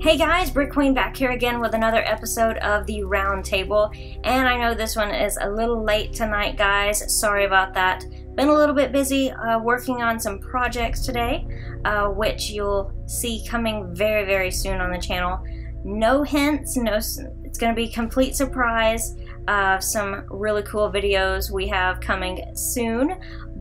Hey guys, Brick Queen back here again with another episode of the Round Table. And I know this one is a little late tonight, guys. Sorry about that. Been a little bit busy uh, working on some projects today, uh, which you'll see coming very, very soon on the channel. No hints, no. It's going to be complete surprise. Uh, some really cool videos we have coming soon.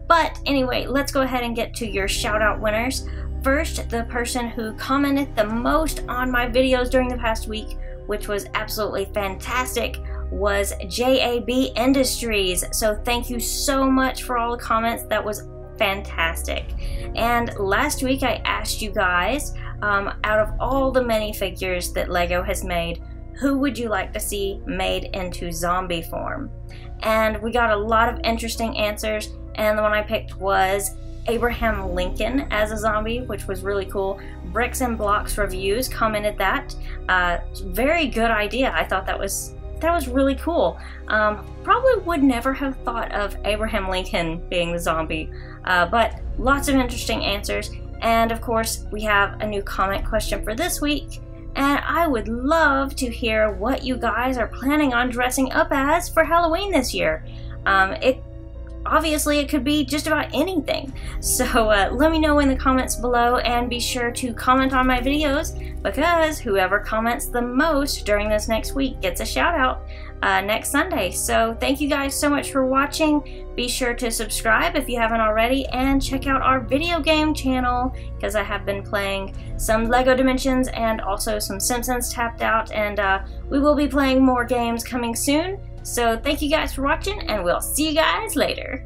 But anyway, let's go ahead and get to your shout out winners. First, the person who commented the most on my videos during the past week, which was absolutely fantastic, was JAB Industries. So thank you so much for all the comments. That was fantastic. And last week I asked you guys, um, out of all the many figures that LEGO has made, who would you like to see made into zombie form? And we got a lot of interesting answers, and the one I picked was Abraham Lincoln as a zombie, which was really cool. Bricks and Blocks Reviews commented that. Uh, very good idea. I thought that was that was really cool. Um, probably would never have thought of Abraham Lincoln being the zombie, uh, but lots of interesting answers. And of course, we have a new comment question for this week. And I would love to hear what you guys are planning on dressing up as for Halloween this year. Um, it obviously it could be just about anything. So uh, let me know in the comments below and be sure to comment on my videos because whoever comments the most during this next week gets a shout out uh, next Sunday. So thank you guys so much for watching. Be sure to subscribe if you haven't already and check out our video game channel because I have been playing some LEGO Dimensions and also some Simpsons Tapped Out and uh, we will be playing more games coming soon. So thank you guys for watching and we'll see you guys later.